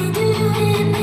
do it.